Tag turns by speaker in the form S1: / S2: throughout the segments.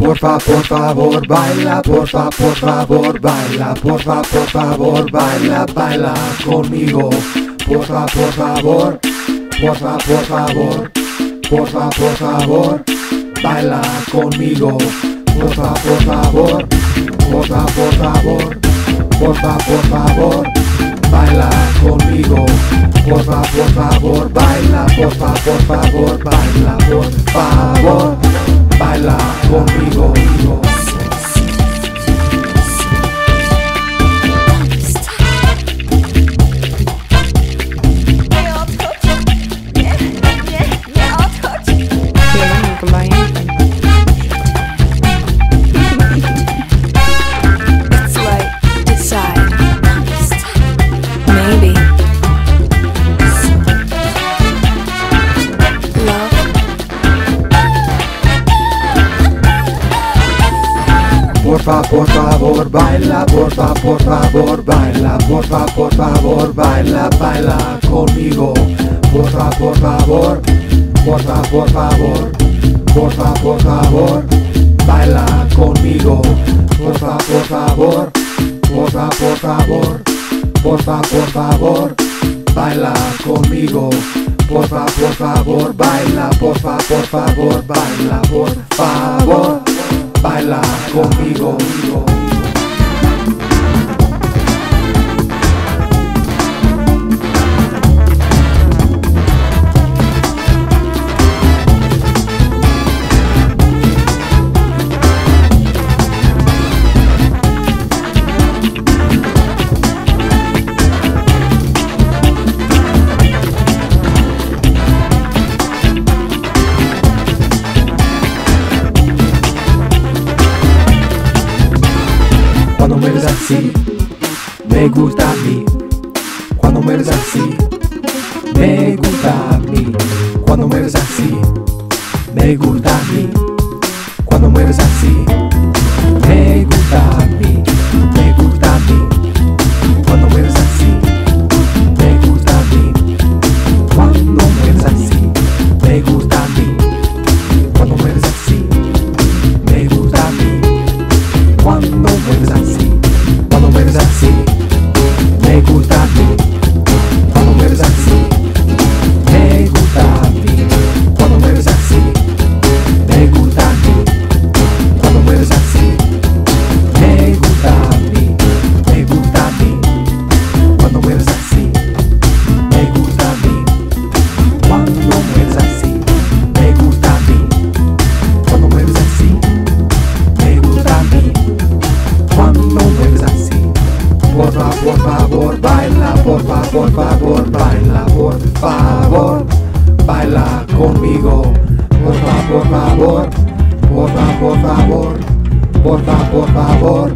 S1: porfa, por favor, baila, porfa, por favor, baila, porfa, por favor, baila, baila conmigo, porfa, por favor, porfa, por favor, porfa, por favor, baila conmigo, porfa, por favor, porfa, por favor, porfa, por favor, baila conmigo, porfa, por favor, baila, porfa, por favor, baila, por favor, Porfa, por favor, baila, porfa, por favor, baila, porfa, por favor, baila, baila conmigo. Porfa, por favor, porfa, por favor, porfa, por favor, baila conmigo. Porfa, por favor, porfa, por favor, porfa, por favor, baila conmigo. Porfa, por favor, baila, porfa, por favor, baila, por favor, baila conmigo. Me gusta a mí. Cuando me ves así, me gusta a mí. Cuando me ves así, me gusta a mí. Cuando me ves así, por favor, baila, porfa, por favor, baila, por favor, baila conmigo. Por favor, porfa, por favor, porfa, por favor,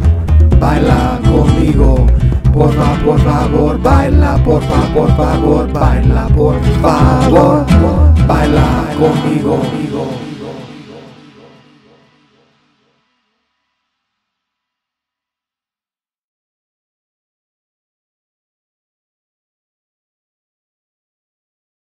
S1: baila conmigo. Por favor, baila, porfa, por favor, baila, por favor, baila conmigo.